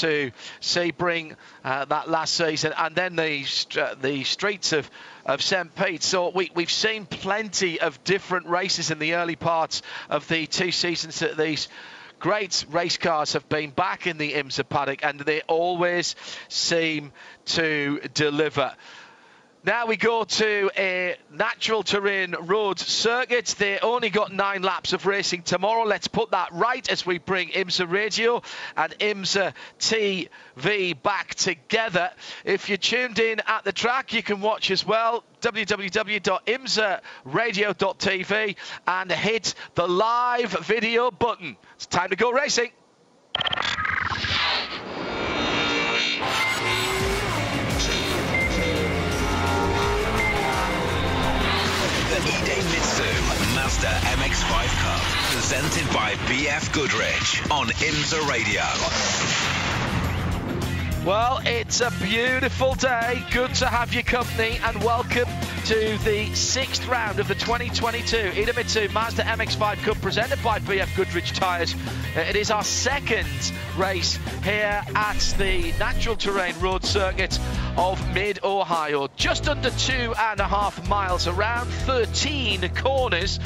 to Sebring uh, that last season, and then the uh, the streets of of St. Pete. So we, we've seen plenty of different races in the early parts of the two seasons that these great race cars have been back in the IMSA paddock, and they always seem to deliver. Now we go to a natural terrain road circuit. They only got nine laps of racing tomorrow. Let's put that right as we bring IMSA Radio and IMSA TV back together. If you're tuned in at the track, you can watch as well www.imsaradio.tv and hit the live video button. It's time to go racing. Mazda MX-5 Cup, presented by BF Goodrich on IMSA Radio. Well, it's a beautiful day. Good to have your company and welcome to the sixth round of the 2022 Idemitsu Mazda MX-5 Cup presented by BF Goodrich Tyres. Uh, it is our second race here at the natural terrain road circuit of mid-Ohio. Just under two and a half miles around, 13 corners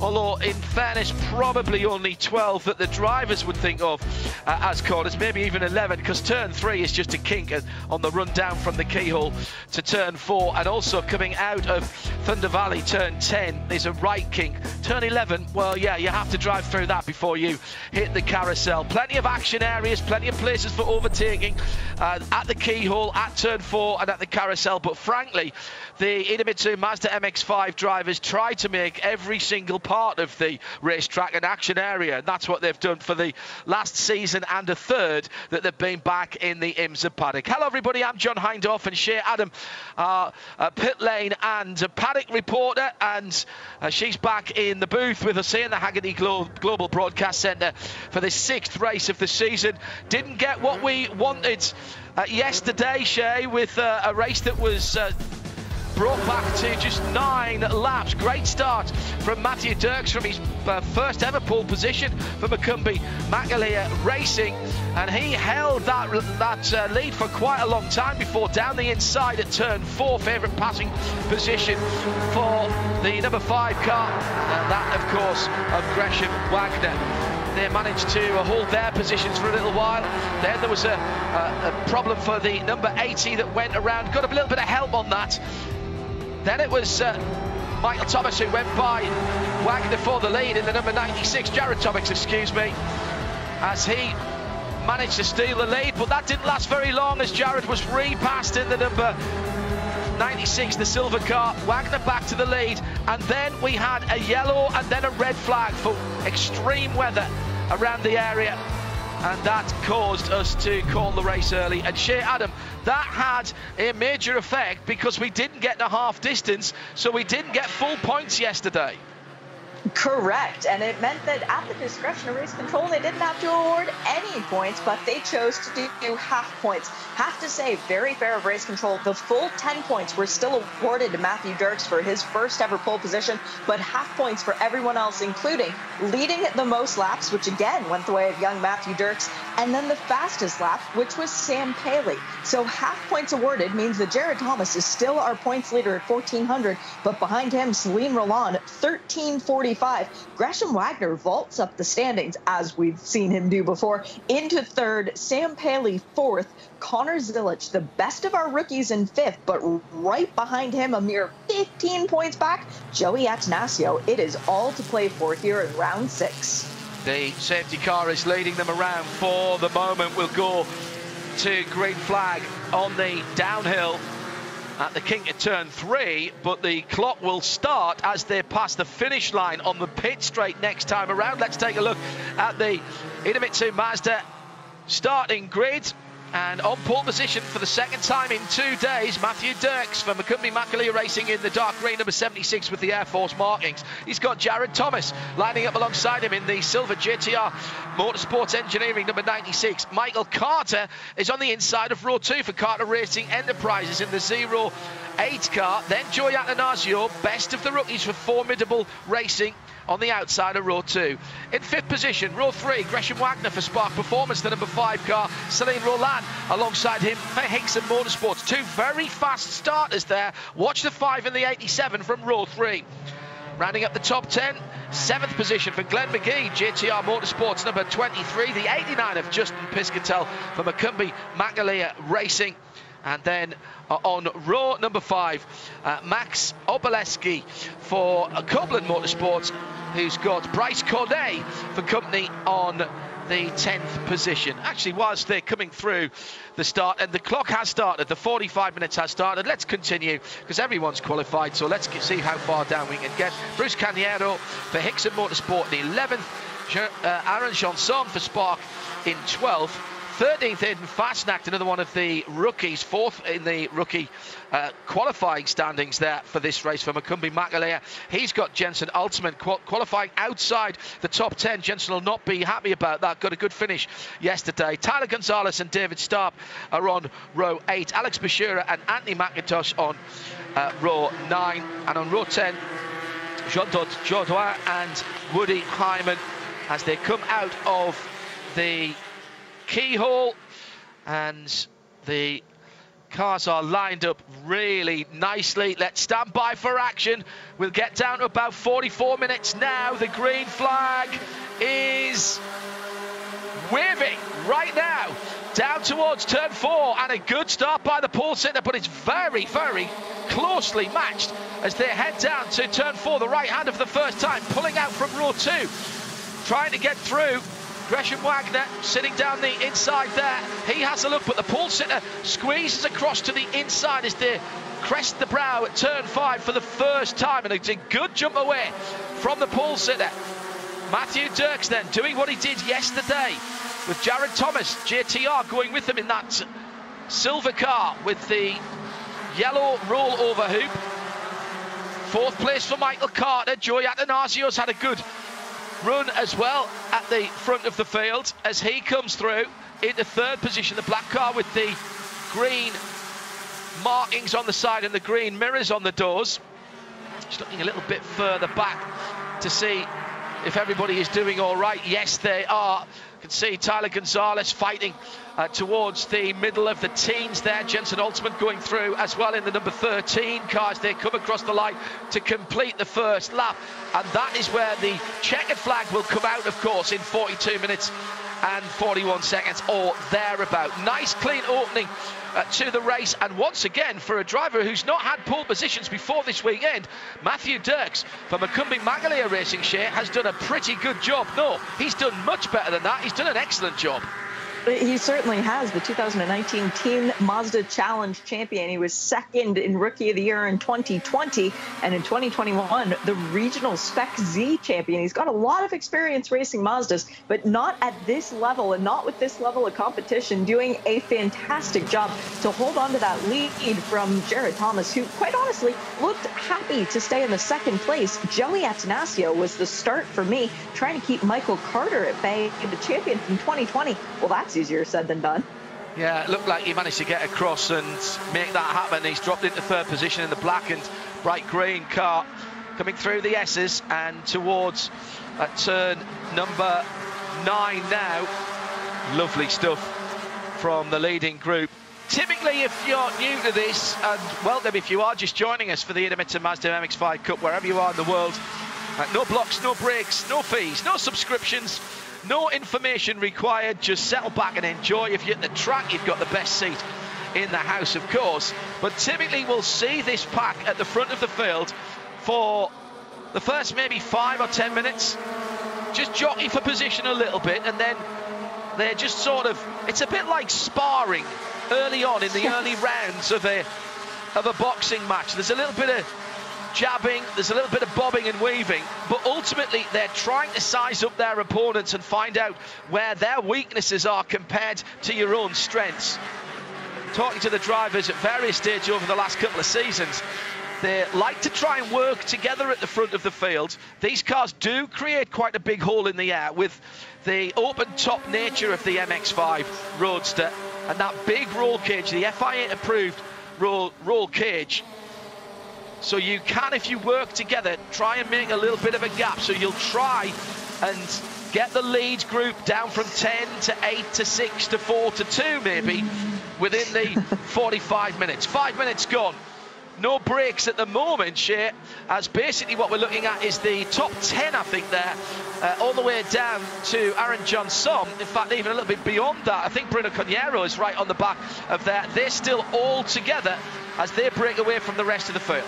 although in fairness probably only 12 that the drivers would think of uh, as corners maybe even 11 because turn 3 is just a kink on the run down from the keyhole to turn 4 and also coming out of Thunder Valley turn 10 is a right kink. Turn 11 well yeah you have to drive through that before you hit the carousel. Plenty of action areas plenty of places for overtaking uh, at the keyhole at turn 4 and at the carousel. But frankly the Idemitsu Mazda MX-5 drivers try to make every single part of the racetrack and action area. And that's what they've done for the last season and a third that they've been back in the IMSA paddock. Hello, everybody. I'm John Hindhaugh and Shea Adam, uh, uh, pit lane and paddock reporter. And uh, she's back in the booth with us here in the Hagerty Glo Global Broadcast Centre for the sixth race of the season. Didn't get what we wanted uh, yesterday, Shea, with a race that was brought back to just nine laps. Great start from Matthew Dirks from his uh, first ever pole position for McCumbee McAleer Racing. And he held that, that uh, lead for quite a long time before down the inside at turn four, favourite passing position for the number five car. And that, of course, of Gresham Wagner they managed to hold their positions for a little while. Then there was a, a, a, problem for the number 80 that went around. Got a little bit of help on that. Then it was uh, Michael Thomas who went by Wagner for the lead in the number 96, Jared Thomas, excuse me, as he managed to steal the lead, but that didn't last very long as Jared was repassed in the number 96, the silver car. Wagner back to the lead, and then we had a yellow and then a red flag for extreme weather around the area and that caused us to call the race early. And Shea Adam, that had a major effect because we didn't get the half distance, so we didn't get full points yesterday. Correct. And it meant that at the discretion of race control, they didn't have to award any points, but they chose to do half points. Have to say, very fair of race control. The full 10 points were still awarded to Matthew Dirks for his first ever pole position, but half points for everyone else, including leading the most laps, which again went the way of young Matthew Dirks, and then the fastest lap, which was Sam Paley. So half points awarded means that Jared Thomas is still our points leader at 1400, but behind him, Selin Rollan, 1340 Gresham Wagner vaults up the standings, as we've seen him do before, into third. Sam Paley fourth. Connor Zilisch, the best of our rookies, in fifth, but right behind him, a mere 15 points back, Joey Atanasio. It is all to play for here in round six. The safety car is leading them around for the moment. We'll go to green flag on the downhill at the kink at turn three, but the clock will start as they pass the finish line on the pit straight next time around. Let's take a look at the Idemitsu Mazda starting grid. And on pole position for the second time in two days, Matthew Dirks from McCumbee McAleer Racing in the dark green number 76 with the Air Force markings. He's got Jared Thomas lining up alongside him in the silver JTR Motorsports Engineering number 96. Michael Carter is on the inside of row two for Carter Racing Enterprises in the zero eight car. Then Joey Atanasio, best of the rookies for Formidable Racing on the outside of row two. In fifth position, row three, Gresham Wagner for Spark Performance, the number five car, Selin Rollan alongside him for Hixon Motorsports. Two very fast starters there. Watch the five in the 87 from row three. Rounding up the top 10, seventh position for Glenn McGee, JTR Motorsports number 23, the 89 of Justin Piscitell for McCumbee McAleer Racing. And then uh, on row number five, uh, Max Opalski for Copeland Motorsports, who's got Bryce Corday for company on the 10th position. Actually, whilst they're coming through the start, and the clock has started, the 45 minutes has started. Let's continue because everyone's qualified. So let's see how far down we can get. Bruce Carneiro for Hixon Motorsport in 11th. Uh, Aaron Johnson for Spark in 12th. 13th Aidan Fastnacht, another one of the rookies, fourth in the rookie uh, qualifying standings there for this race for McCumbee McAleer. He's got Jensen Altzman qual- qualifying outside the top 10. Jensen will not be happy about that. Got a good finish yesterday. Tyler Gonzalez and David Starp are on row 8. Alex Bashira and Anthony McIntosh on uh, row 9. And on row 10, Jean Jodoin and Woody Hyman as they come out of the keyhole and the cars are lined up really nicely. Let's stand by for action. We'll get down to about 44 minutes now. The green flag is waving right now down towards turn four and a good start by the pole sitter but it's very very closely matched as they head down to turn four the right hand of the first time pulling out from row two trying to get through Gresham Wagner sitting down the inside there. He has a look, but the pole sitter squeezes across to the inside as they crest the brow at turn five for the first time. And it's a good jump away from the pole sitter. Matthew Dirks then doing what he did yesterday with Jared Thomas, JTR going with them in that silver car with the yellow rollover hoop. Fourth place for Michael Carter. Joey Atanasio's had a good run as well at the front of the field as he comes through into third position. The black car with the green markings on the side and the green mirrors on the doors. Just looking a little bit further back to see if everybody is doing all right. Yes, they are. You can see Tyler Gonzalez fighting uh, towards the middle of the teens there. Jensen Altzman going through as well in the number 13 cars. They come across the line to complete the first lap. And that is where the checkered flag will come out, of course, in 42 minutes and 41 seconds or thereabout. Nice clean opening uh, to the race. And once again, for a driver who's not had pole positions before this weekend, Matthew Dirks from McCumbee McAleer Racing Shea has done a pretty good job. No, he's done much better than that. He's done an excellent job. He certainly has. The 2019 Team Mazda Challenge champion. He was second in Rookie of the Year in 2020, and in 2021, the Regional Spec Z champion. He's got a lot of experience racing Mazdas, but not at this level and not with this level of competition. Doing a fantastic job to hold on to that lead from Jared Thomas, who, quite honestly, looked happy to stay in the second place. Joey Atanasio was the start for me, trying to keep Michael Carter at bay, the champion from 2020. Well, that's easier said than done. Yeah, it looked like he managed to get across and make that happen. He's dropped into third position in the black and bright green car coming through the S's and towards uh, turn number nine now. Lovely stuff from the leading group. Typically, if you're new to this, and welcome if you are just joining us for the Idemitsu Mazda MX-5 Cup, wherever you are in the world, uh, no blocks, no breaks, no fees, no subscriptions, no information required. Just settle back and enjoy. If you're at the track, you've got the best seat in the house, of course. But typically, we'll see this pack at the front of the field for the first maybe five or ten minutes. Just jockey for position a little bit, and then they're just sort of. It's a bit like sparring early on in the early rounds of a of a boxing match. There's a little bit of jabbing, there's a little bit of bobbing and weaving, but ultimately they're trying to size up their opponents and find out where their weaknesses are compared to your own strengths. Talking to the drivers at various stages over the last couple of seasons, they like to try and work together at the front of the field. These cars do create quite a big hole in the air with the open top nature of the MX-5 Roadster and that big roll cage, the FIA approved roll, roll cage So you can, if you work together, try and make a little bit of a gap. So you'll try and get the lead group down from 10 to 8 to 6 to 4 to 2 maybe within the 45 minutes. Five minutes gone. No breaks at the moment, Shea, as basically what we're looking at is the top 10, I think, there, uh, all the way down to Aaron Johnson. In fact, even a little bit beyond that, I think Bruno Carneiro is right on the back of that. They're still all together as they break away from the rest of the field.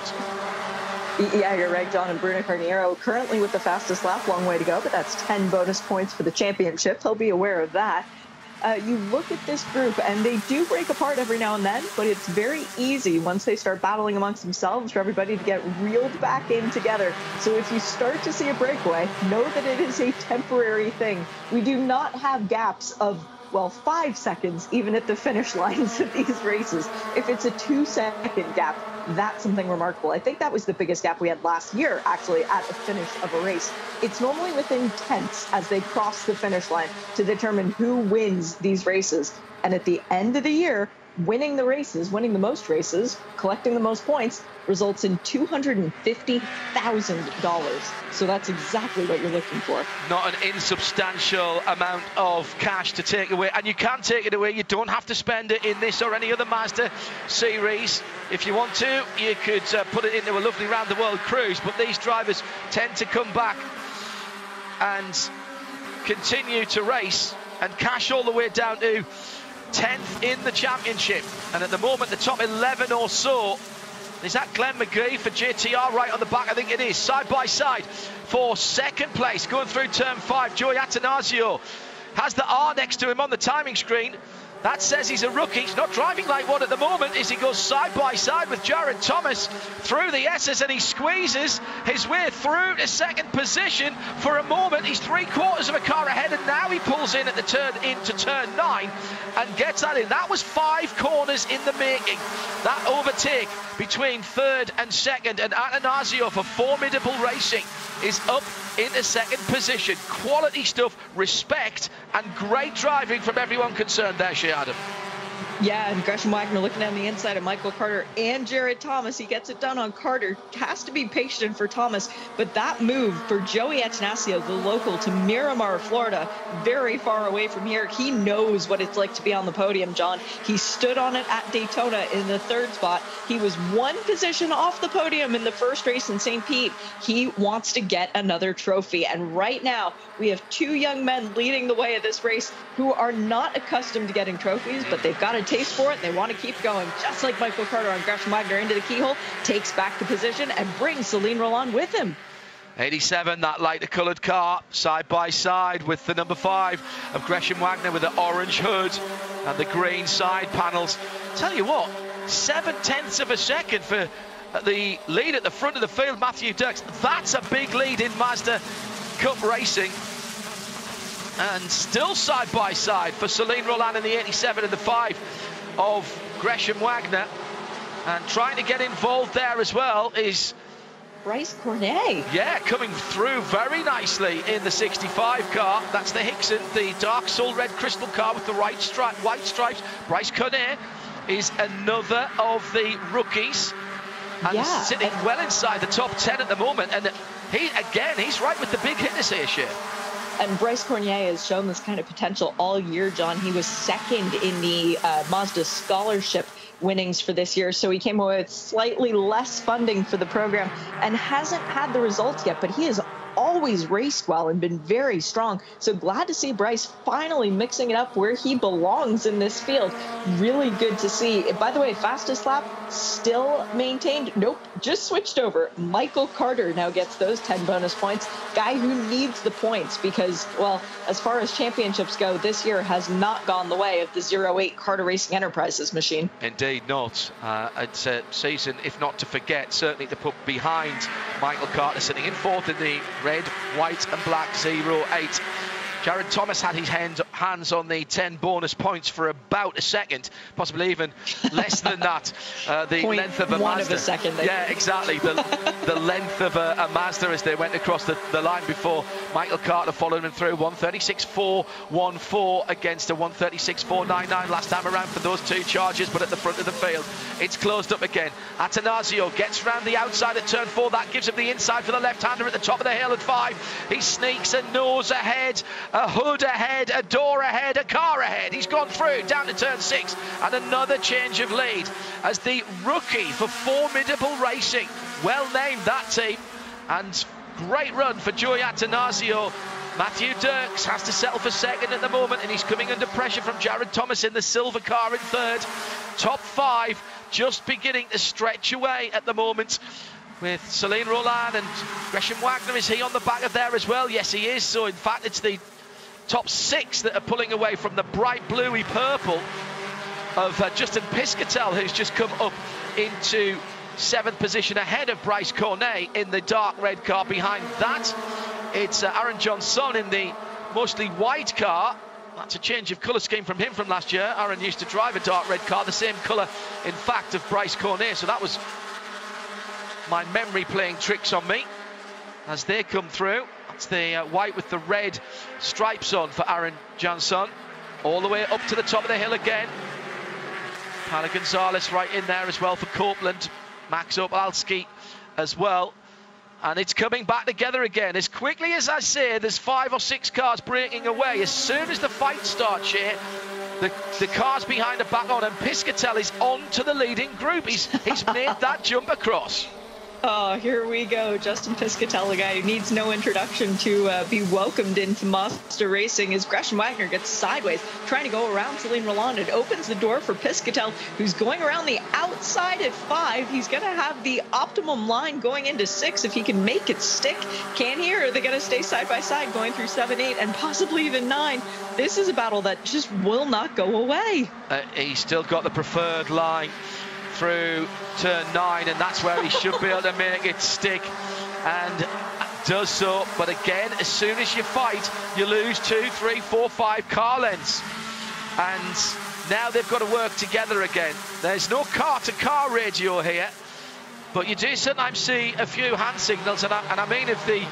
Yeah, you're right, John. And Bruno Carneiro currently with the fastest lap, long way to go, but that's 10 bonus points for the championship. He'll be aware of that uh, you look at this group and they do break apart every now and then, but it's very easy once they start battling amongst themselves for everybody to get reeled back in together. So if you start to see a breakaway, know that it is a temporary thing. We do not have gaps of well, five seconds even at the finish lines of these races. If it's a two second gap, that's something remarkable. I think that was the biggest gap we had last year, actually, at the finish of a race. It's normally within tenths as they cross the finish line to determine who wins these races. And at the end of the year, winning the races, winning the most races, collecting the most points results in $250,000. So that's exactly what you're looking for. Not an insubstantial amount of cash to take away. And you can take it away. You don't have to spend it in this or any other Mazda series. If you want to, you could uh, put it into a lovely round the world cruise. But these drivers tend to come back and continue to race and cash all the way down to 10th in the championship. And at the moment, the top 11 or so is that Glenn McGee for JTR right on the back? I think it is. Side by side for second place going through turn five. Joey Atanasio has the R next to him on the timing screen. That says he's a rookie. He's not driving like one at the moment as he goes side by side with Jared Thomas through the S's and he squeezes his way through to second position. For a moment, he's three quarters of a car ahead and now he pulls in at the turn into turn nine and gets that in. That was five corners in the making. That overtake between third and second and Atanasio for formidable racing is up into second position. Quality stuff, respect, and great driving from everyone concerned there, Yeah, and Gresham Wagner looking down the inside of Michael Carter and Jared Thomas. He gets it done on Carter. Has to be patient for Thomas, but that move for Joey Atanasio, the local to Miramar, Florida, very far away from here. He knows what it's like to be on the podium, John. He stood on it at Daytona in the third spot. He was one position off the podium in the first race in St. Pete. He wants to get another trophy. And right now, we have two young men leading the way of this race who are not accustomed to getting trophies, but they've got a taste for it and they want to keep going. Just like Michael Carter on Gresham Wagner into the keyhole, takes back the position and brings Selin Rollan with him. 87, that lighter coloured car, side by side with the number five of Gresham Wagner with the orange hood and the green side panels. Tell you what, seven tenths of a second for the lead at the front of the field, Matthew Dirks. That's a big lead in Mazda Cup racing. And still side by side for Selin Rollan in the 87 and the 5 of Gresham Wagner. And trying to get involved there as well is Bryce Cornet. Yeah, coming through very nicely in the 65 car. That's the Hixon, the dark soul red crystal car with the right stri white stripes. Bryce Cornet is another of the rookies. And yeah, sitting and well inside the top 10 at the moment. And he, again, he's right with the big hitters here, Shea. And Bryce Cornet has shown this kind of potential all year, John. He was second in the uh, Mazda scholarship winnings for this year. So he came away with slightly less funding for the program and hasn't had the results yet, but he has always raced well and been very strong. So glad to see Bryce finally mixing it up where he belongs in this field. Really good to see. By the way, fastest lap still maintained. Nope, just switched over. Michael Carter now gets those 10 bonus points. Guy who needs the points because, well, as far as championships go, this year has not gone the way of the 08 Carter Racing Enterprises machine. Indeed not. Uh, it's a season, if not to forget, certainly to put behind Michael Carter sitting in fourth in the red, white and black 08. Jared Thomas had his hand, hands on the 10 bonus points for about a second, possibly even less than that. Uh, the Point length of a Mazda. Of a second, yeah, exactly. The, the length of a, a, Mazda as they went across the, the line before. Michael Carter followed him through 136.414 against a 136.499 last time around for those two charges, but at the front of the field, it's closed up again. Atanasio gets round the outside at turn four. That gives him the inside for the left-hander at the top of the hill at five. He sneaks a nose ahead, a hood ahead, a door ahead, a car ahead. He's gone through down to turn six and another change of lead as the rookie for Formidable Racing. Well named that team and great run for Joey Atanasio. Matthew Dirks has to settle for second at the moment and he's coming under pressure from Jared Thomas in the silver car in third. Top five just beginning to stretch away at the moment with Selin Rollan and Gresham Wagner. Is he on the back of there as well? Yes, he is. So, in fact, it's the top six that are pulling away from the bright bluey purple of uh, Justin Piscitell, who's just come up into seventh position ahead of Bryce Cornet in the dark red car. Behind that, it's uh, Aaron Johnson in the mostly white car. That's a change of colour scheme from him from last year. Aaron used to drive a dark red car, the same colour, in fact, of Bryce Cornet. So that was my memory playing tricks on me as they come through. That's the uh, white with the red stripes on for Aaron Johnson. All the way up to the top of the hill again. Tyler Gonzalez right in there as well for Copeland. Max Opalski as well. And it's coming back together again. As quickly as I say, there's five or six cars breaking away. As soon as the fight starts here, the, the cars behind are back on, and Piscitell is on to the leading group. He's, he's made that jump across. Oh, here we go. Justin Piscitell, a guy who needs no introduction to uh, be welcomed into Mazda Racing as Gresham Wagner gets sideways, trying to go around Selin Rollan. It opens the door for Piscitell, who's going around the outside at five. He's going to have the optimum line going into six if he can make it stick. Can he, or are they going to stay side by side going through seven, eight, and possibly even nine? This is a battle that just will not go away. Uh, he's still got the preferred line through turn nine, and that's where he should be able to make it stick. And does so. But again, as soon as you fight, you lose two, three, four, five car lengths. And now they've got to work together again. There's no car to car radio here, but you do sometimes see a few hand signals, and I, and I mean of the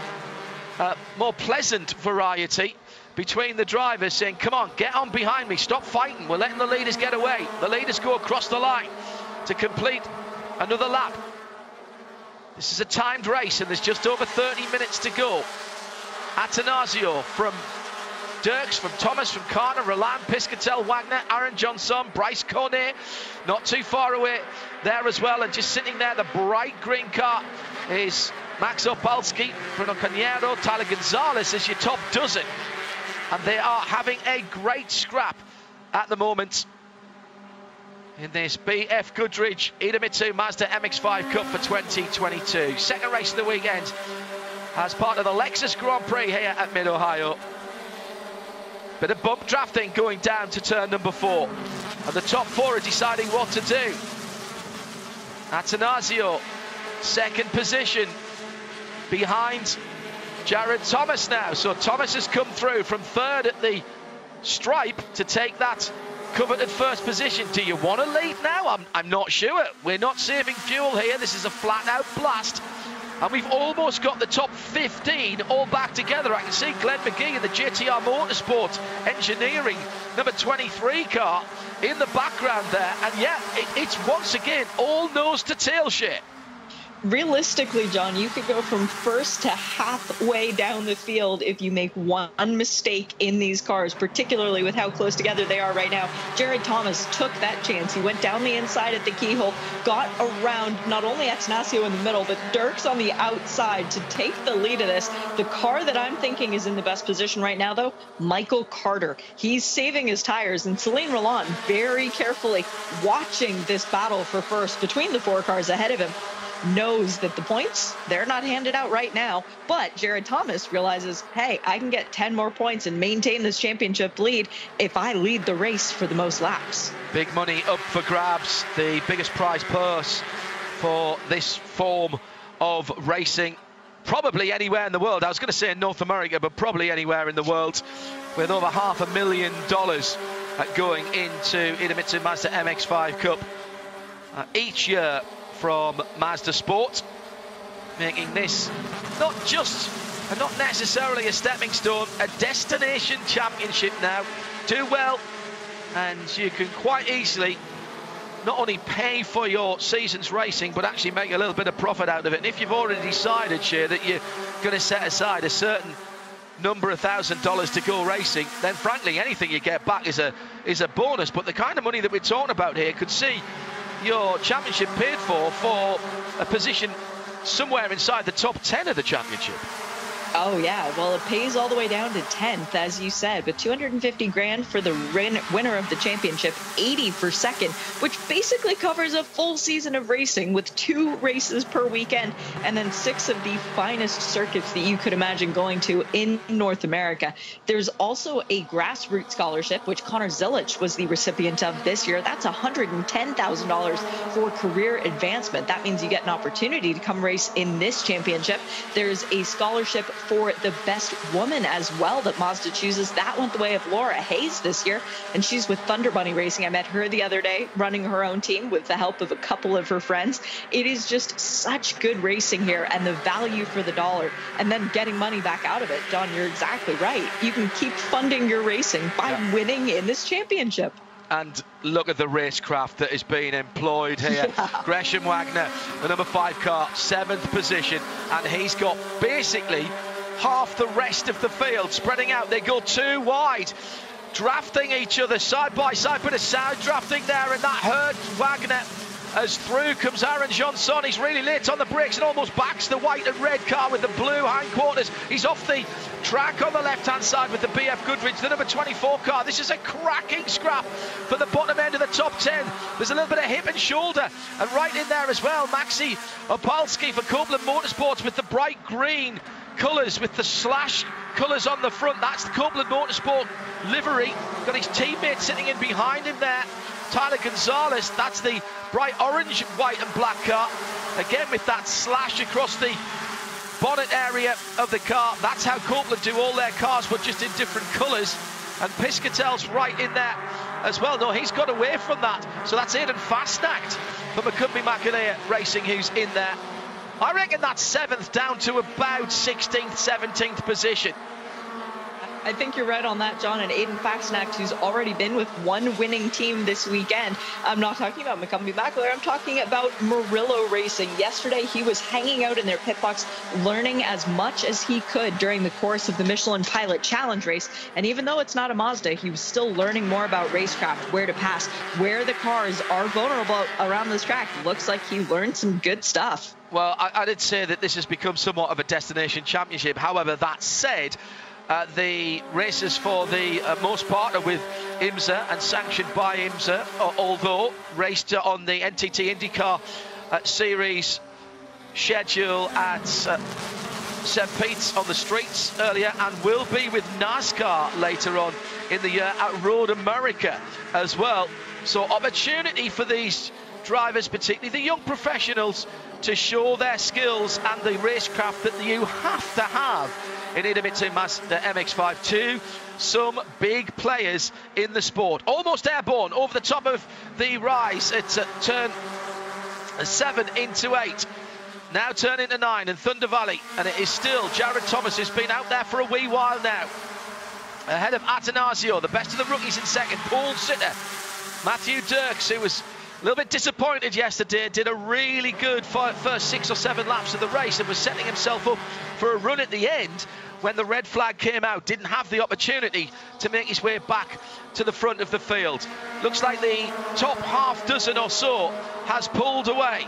uh, more pleasant variety between the drivers saying, come on, get on behind me, stop fighting, we're letting the leaders get away. The leaders go across the line to complete another lap. This is a timed race and there's just over 30 minutes to go. Atanasio from Dirks, from Thomas, from Carter, Rollan, Piscitell, Wagner, Aaron Johnson, Bryce Cornet, not too far away there as well. And just sitting there, the bright green car is Max Opalski, Bruno Carneiro, Tyler Gonzalez is your top dozen. And they are having a great scrap at the moment in this BF Goodrich Idemitsu Mazda MX-5 Cup for 2022. Second race of the weekend as part of the Lexus Grand Prix here at Mid-Ohio. Bit of bump drafting going down to turn number four. And the top four are deciding what to do. Atanasio, second position behind Jared Thomas now. So Thomas has come through from third at the stripe to take that coveted first position. Do you want to lead now? I'm, I'm not sure. We're not saving fuel here. This is a flat-out blast. And we've almost got the top 15 all back together. I can see Glenn McGee in the JTR Motorsport Engineering number 23 car in the background there. And yeah, it, it's once again all nose to tail shit realistically, John, you could go from first to halfway down the field if you make one mistake in these cars, particularly with how close together they are right now. Jared Thomas took that chance. He went down the inside at the keyhole, got around not only Atanasio in the middle, but Dirks on the outside to take the lead of this. The car that I'm thinking is in the best position right now, though, Michael Carter. He's saving his tires, and Selin Rollan very carefully watching this battle for first between the four cars ahead of him knows that the points they're not handed out right now. But jared thomas realizes hey i can get 10 more points and maintain this championship lead if i lead the race for the most laps. Big money up for grabs the biggest prize purse for this form of racing. Probably anywhere in the world. I was going to say in north america but probably anywhere in the world with over half a million dollars going into Idemitsu Mazda MX-5 Cup uh, each year from Mazda Sport, making this not just and not necessarily a stepping stone, a destination championship now. Do well, and you can quite easily not only pay for your season's racing, but actually make a little bit of profit out of it. And if you've already decided, Shea, that you're going to set aside a certain number of thousand dollars to go racing, then frankly anything you get back is a is a bonus. But the kind of money that we're talking about here could see your championship paid for for a position somewhere inside the top 10 of the championship. Oh yeah, well it pays all the way down to 10th, as you said, but 250 grand for the winner of the championship, 80 for second, which basically covers a full season of racing with two races per weekend, and then six of the finest circuits that you could imagine going to in North America. There's also a grassroots scholarship, which Connor Zilich was the recipient of this year. That's $110,000 for career advancement. That means you get an opportunity to come race in this championship. There's a scholarship for the best woman as well that Mazda chooses. That went the way of Laura Hayes this year, and she's with Thunder Bunny Racing. I met her the other day running her own team with the help of a couple of her friends. It is just such good racing here and the value for the dollar and then getting money back out of it. John, you're exactly right. You can keep funding your racing by yeah. winning in this championship and look at the racecraft that is being employed here. Yeah. Gresham Wagner, the number five car, seventh position, and he's got basically half the rest of the field spreading out. They go too wide. Drafting each other side by side, bit of side drafting there, and that hurt Wagner as through comes Aaron Johnson. He's really lit on the brakes and almost backs the white and red car with the blue hindquarters. He's off the track on the left-hand side with the BF Goodrich, the number 24 car. This is a cracking scrap for the bottom end of the top 10. There's a little bit of hip and shoulder, and right in there as well, Maxi Opalski for Copeland Motorsports with the bright green colours with the slash colours on the front. That's the Copeland Motorsport livery. Got his teammate sitting in behind him there. Tyler Gonzalez, that's the bright orange, white and black car. Again with that slash across the bonnet area of the car. That's how Copeland do all their cars, but just in different colours. And Piscitell's right in there as well. No, he's got away from that. So that's Aidan Fastnacht for McCumbee McAleer Racing who's in there. I reckon that's seventh down to about 16th, 17th position. I think you're right on that, John. And Aiden Fastnacht, who's already been with one winning team this weekend. I'm not talking about McCumbee McAleer. I'm talking about Murillo Racing. Yesterday, he was hanging out in their pit box, learning as much as he could during the course of the Michelin Pilot Challenge race. And even though it's not a Mazda, he was still learning more about racecraft, where to pass, where the cars are vulnerable around this track. Looks like he learned some good stuff. Well, I, I did say that this has become somewhat of a destination championship. However, that said, uh, the races for the uh, most part are with IMSA and sanctioned by IMSA, uh, although raced on the NTT IndyCar uh, Series schedule at uh, St. Pete's on the streets earlier and will be with NASCAR later on in the year at Road America as well. So opportunity for these drivers, particularly the young professionals, to show their skills and the racecraft that you have to have in Idemitsu Mazda MX-5 2. Some big players in the sport. Almost airborne over the top of the rise at uh, turn 7 into 8. Now turn into 9 in Thunder Valley. And it is still Jared Thomas who's been out there for a wee while now. Ahead of Atanasio, the best of the rookies in second. Pole sitter. Matthew Dirks, who was a little bit disappointed yesterday, did a really good first six or seven laps of the race and was setting himself up for a run at the end when the red flag came out, didn't have the opportunity to make his way back to the front of the field. Looks like the top half dozen or so has pulled away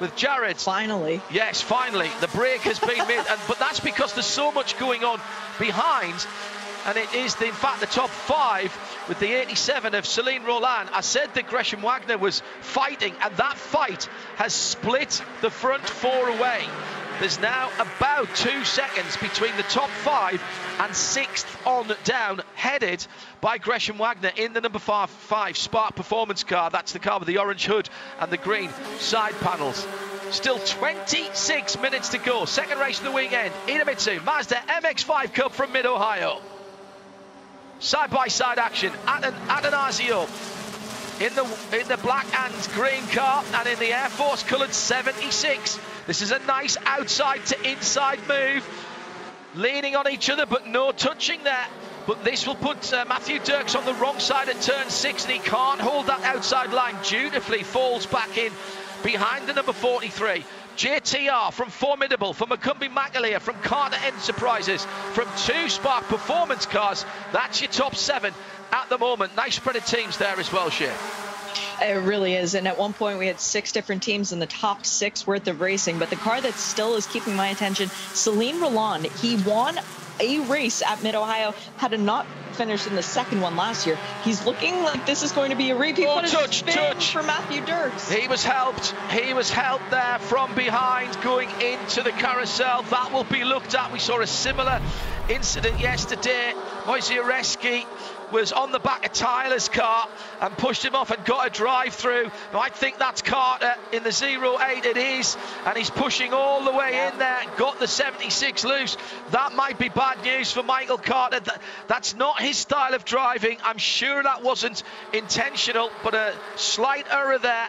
with Jared. Finally. Yes, finally. The break has been made, and, but that's because there's so much going on behind. And it is, the, in fact, the top five with the 87 of Selin Rollan. I said that Gresham Wagner was fighting, and that fight has split the front four away. There's now about two seconds between the top five and sixth on down, headed by Gresham Wagner in the number five, five Spark Performance car. That's the car with the orange hood and the green side panels. Still 26 minutes to go. Second race of the weekend. Idemitsu Mazda MX-5 Cup from Mid-Ohio. Side-by-side action. Atanasio in the in the black and green car and in the Air Force coloured 76. This is a nice outside to inside move. Leaning on each other, but no touching there But this will put uh, Matthew Dirks on the wrong side at turn six, and he can't hold that outside line. Dutifully falls back in behind the number 43. JTR from Formidable, from McCumbee McAleer, from Carter Enterprises, from two Spark Performance cars. That's your top seven at the moment. Nice spread of teams there as well, Shea. It really is. And at one point, we had six different teams in the top six worth of racing. But the car that still is keeping my attention, Selin Rollan, he won a race at Mid Ohio, had a not finished in the second one last year. He's looking like this is going to be a repeat. Oh, touch, touch for Matthew Dirks. He was helped. He was helped there from behind going into the carousel. That will be looked at. We saw a similar incident yesterday. Wojciechowski was on the back of Tyler's car and pushed him off and got a drive through. I think that's Carter in the 08 it is and he's pushing all the way yeah. in there got the 76 loose. That might be bad news for Michael Carter. That, that's not his style of driving. I'm sure that wasn't intentional but a slight error there.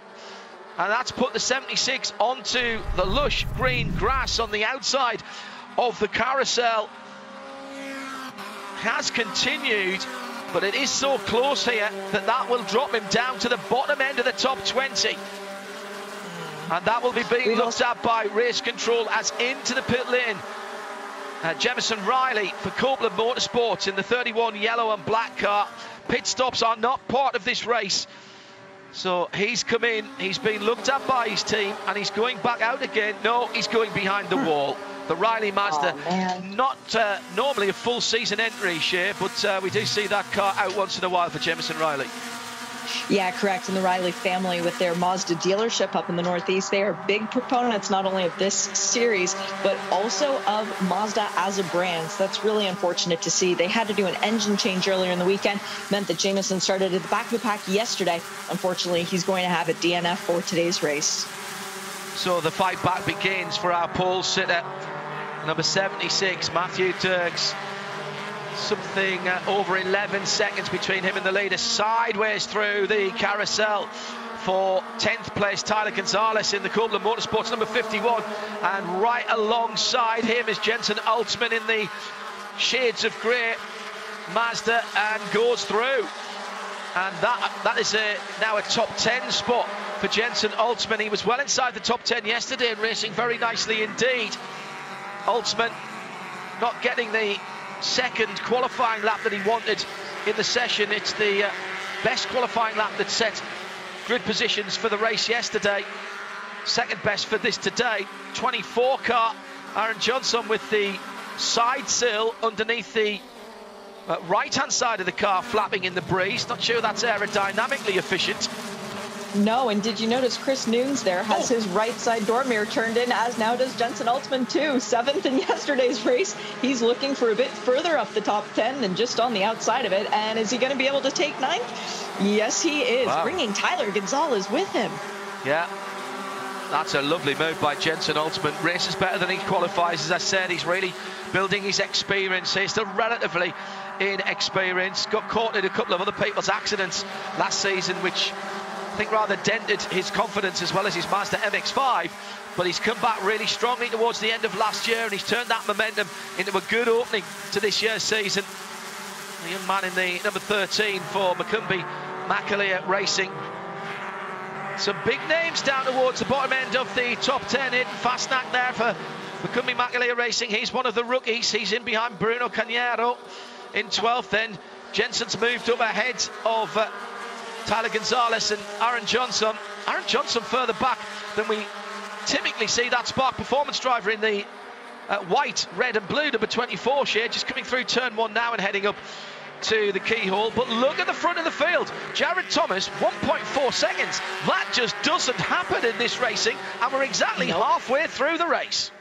And that's put the 76 onto the lush green grass on the outside of the carousel. Has continued but it is so close here that that will drop him down to the bottom end of the top 20. And that will be being looked at by race control as into the pit lane. Uh, Jemison Riley for Copeland Motorsports in the 31 yellow and black car. Pit stops are not part of this race. So he's come in, he's been looked at by his team, and he's going back out again. No, he's going behind the wall the Riley Mazda. Oh, not uh, normally a full season entry, Shea, but uh, we do see that car out once in a while for Jemison Riley. Yeah, correct. And the Riley family, with their Mazda dealership up in the Northeast, they are big proponents not only of this series, but also of Mazda as a brand. So that's really unfortunate to see. They had to do an engine change earlier in the weekend, meant that Jamison started at the back of the pack yesterday. Unfortunately, he's going to have a DNF for today's race. So the fight back begins for our pole sitter number 76, Matthew Dirks. Something uh, over 11 seconds between him and the leader, sideways through the carousel for 10th place Tyler Gonzalez in the Copeland Motorsports number 51 and right alongside him is Jensen Altzman in the shades of grey Mazda and goes through. And that that is a, now a top 10 spot for Jensen Altzman he was well inside the top 10 yesterday and racing very nicely indeed Altzman not getting the second qualifying lap that he wanted in the session. It's the uh, best qualifying lap that set grid positions for the race yesterday. Second best for this today. 24 car. Aaron Johnson with the side sill underneath the uh, right hand side of the car flapping in the breeze. Not sure that's aerodynamically efficient. No, and did you notice Chris Nunes there has oh. his right side door mirror turned in, as now does Jensen Altzman, too. Seventh in yesterday's race. He's looking for a bit further up the top 10 than just on the outside of it. And is he going to be able to take ninth? Yes, he is, wow. bringing Tyler Gonzalez with him. Yeah, that's a lovely move by Jensen Altzman. Races better than he qualifies, as I said. He's really building his experience. He's still relatively inexperienced. Got caught in a couple of other people's accidents last season, which think rather dented his confidence as well as his Mazda MX-5 but he's come back really strongly towards the end of last year and he's turned that momentum into a good opening to this year's season. The young man in the number 13 for McCumbee McAleer Racing. Some big names down towards the bottom end of the top 10 in Fastnacht there for McCumbee McAleer Racing. He's one of the rookies. He's in behind Bruno Carneiro in 12th. Then Jensen's moved up ahead of uh, Tyler Gonzalez and Aaron Johnson. Aaron Johnson further back than we typically see that Spark Performance driver in the uh, white, red and blue number 24 shade, just coming through turn one now and heading up to the keyhole. But look at the front of the field. Jared Thomas, 1.4 seconds. That just doesn't happen in this racing, and we're exactly nope. halfway through the race.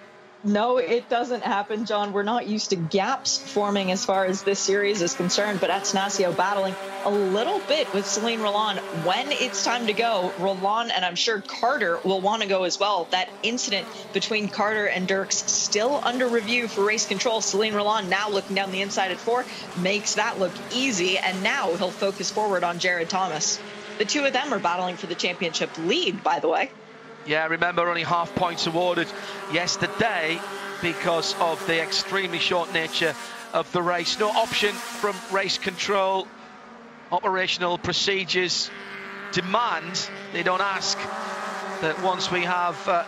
No, it doesn't happen, John. We're not used to gaps forming as far as this series is concerned, but Atanasio battling a little bit with Selin Rollan. When it's time to go, Rollan and I'm sure Carter will want to go as well. That incident between Carter and Dirks still under review for race control. Selin Rollan now looking down the inside at four makes that look easy, and now he'll focus forward on Jared Thomas. The two of them are battling for the championship lead, by the way. Yeah, remember only half points awarded yesterday because of the extremely short nature of the race. No option from race control. Operational procedures demand, they don't ask, that once we have uh,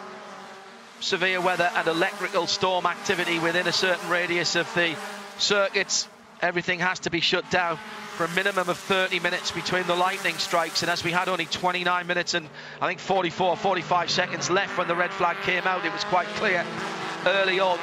severe weather and electrical storm activity within a certain radius of the circuits, everything has to be shut down for a minimum of 30 minutes between the lightning strikes. And as we had only 29 minutes and I think 44, 45 seconds left when the red flag came out, it was quite clear early on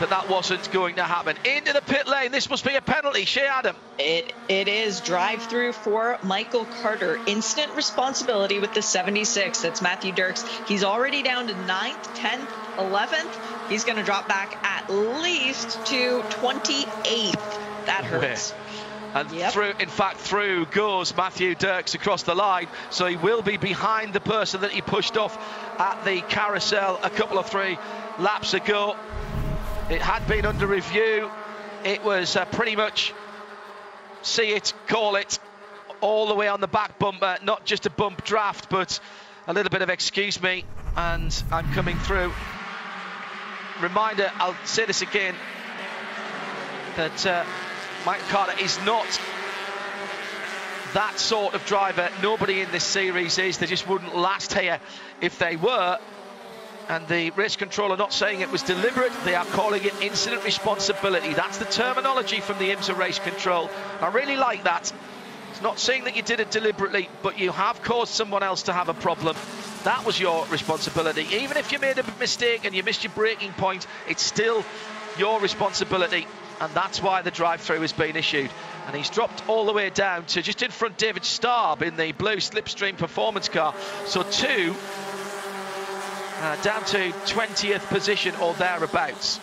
that that wasn't going to happen. Into the pit lane. This must be a penalty. Shea Adam. It it is drive through for Michael Carter. Instant responsibility with the 76. That's Matthew Dirks. He's already down to 9th, 10th, 11th. He's going to drop back at least to 28th. That hurts. And yep. through, in fact, through goes Matthew Dirks across the line. So he will be behind the person that he pushed off at the carousel a couple of three laps ago. It had been under review. It was uh, pretty much see it, call it, all the way on the back bumper, not just a bump draft, but a little bit of excuse me, and I'm coming through. Reminder, I'll say this again, that uh, Mike Carter is not that sort of driver. Nobody in this series is. They just wouldn't last here if they were. And the race controller not saying it was deliberate, they are calling it incident responsibility. That's the terminology from the IMSA race control. I really like that. It's not saying that you did it deliberately, but you have caused someone else to have a problem. That was your responsibility. Even if you made a mistake and you missed your braking point, it's still your responsibility. And that's why the drive-through has been issued. And he's dropped all the way down to just in front David Starb in the blue Slipstream performance car. So two uh, down to 20th position or thereabouts.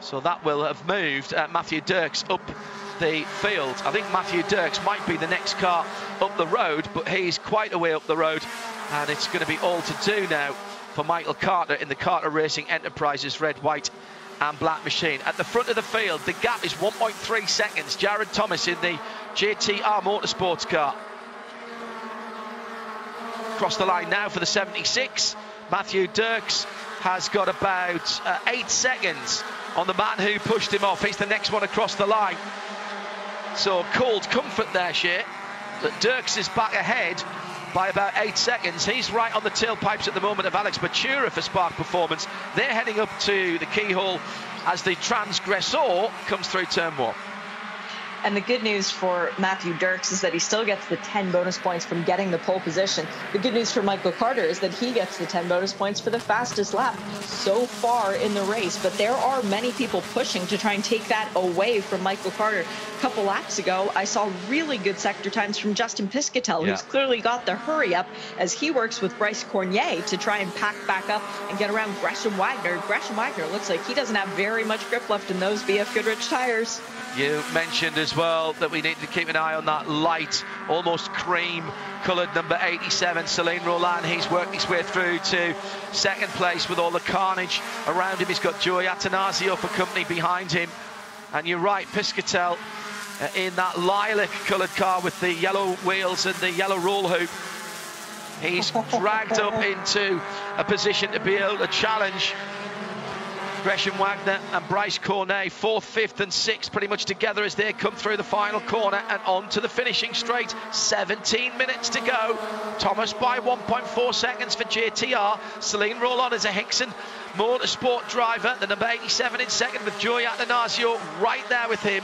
So that will have moved uh, Matthew Dirks up the field. I think Matthew Dirks might be the next car up the road, but he's quite a way up the road, and it's going to be all to do now for Michael Carter in the Carter Racing Enterprises red, white, and black machine. At the front of the field, the gap is 1.3 seconds. Jared Thomas in the JTR Motorsports car across the line now for the 76. Matthew Dirks has got about uh, eight seconds on the man who pushed him off. He's the next one across the line. So called comfort there, Shea. But Dirks is back ahead by about eight seconds. He's right on the tailpipes at the moment of Alex Bachura for Spark Performance. They're heading up to the keyhole as the transgressor comes through turn one. And the good news for Matthew Dirks is that he still gets the 10 bonus points from getting the pole position. The good news for Michael Carter is that he gets the 10 bonus points for the fastest lap so far in the race. But there are many people pushing to try and take that away from Michael Carter. A couple laps ago, I saw really good sector times from Justin Piscitell, yeah. who's clearly got the hurry up as he works with Bryce Cornet to try and pack back up and get around Gresham Wagner. Gresham Wagner looks like he doesn't have very much grip left in those BF Goodrich tires. You mentioned as well that we need to keep an eye on that light, almost cream coloured number 87, Selin Rollan. He's worked his way through to second place with all the carnage around him. He's got Joey Atanasio for company behind him. And you're right, Piscitell uh, in that lilac coloured car with the yellow wheels and the yellow roll hoop. He's dragged up into a position to be able to challenge Gresham Wagner and Bryce Cornet, fourth, fifth, and sixth, pretty much together as they come through the final corner and on to the finishing straight. 17 minutes to go. Thomas by 1.4 seconds for JTR. Selin Rollan is a Hixon Motorsport driver. The number 87 in second with Joey Atanasio right there with him.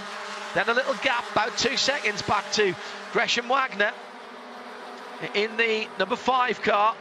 Then a little gap, about two seconds back to Gresham Wagner in the number five car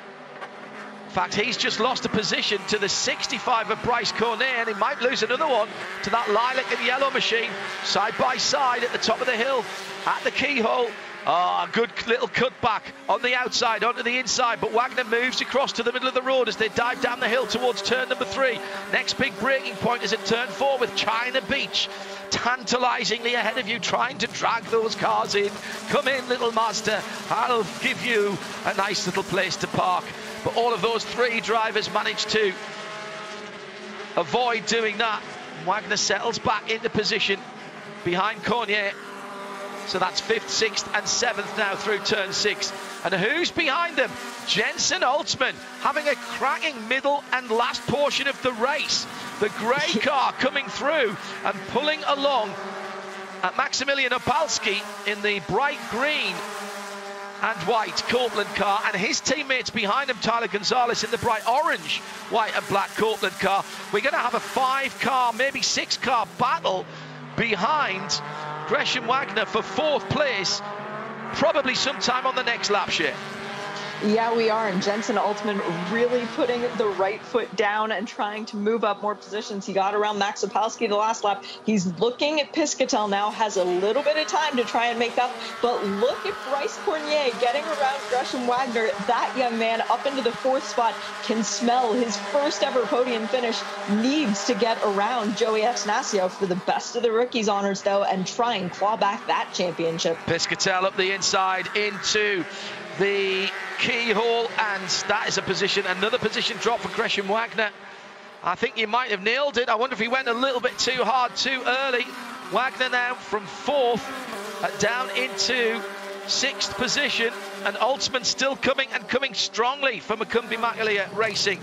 fact, he's just lost a position to the 65 of Bryce Cornet, and he might lose another one to that lilac and yellow machine, side by side at the top of the hill, at the keyhole. Ah, oh, good little cutback on the outside, onto the inside, but Wagner moves across to the middle of the road as they dive down the hill towards turn number three. Next big braking point is at turn four with China Beach tantalizingly ahead of you, trying to drag those cars in. Come in, little master. I'll give you a nice little place to park. But all of those three drivers managed to avoid doing that. Wagner settles back into position behind Cornet. So that's fifth, sixth, and seventh now through turn six. And who's behind them? Jensen Altzman having a cracking middle and last portion of the race. The grey car coming through and pulling along at Maximilian Opalski in the bright green and white Cortland car, and his teammates behind him, Tyler Gonzalez, in the bright orange, white and black Cortland car. We're going to have a five car, maybe six car battle behind Gresham Wagner for fourth place, probably sometime on the next lap shift. Yeah, we are. And Jensen Altzman really putting the right foot down and trying to move up more positions. He got around Max Opalski the last lap. He's looking at Piscitell now, has a little bit of time to try and make up. But look at Bryce Cornet getting around Gresham Wagner. That young man up into the fourth spot can smell his first ever podium finish. Needs to get around Joey Atanasio for the best of the rookies honors, though, and try and claw back that championship. Piscitell up the inside into the keyhole, and that is a position, another position drop for Gresham Wagner. I think he might have nailed it. I wonder if he went a little bit too hard too early. Wagner now from fourth uh, down into sixth position, and Altzman still coming and coming strongly for McCumbee McAleer Racing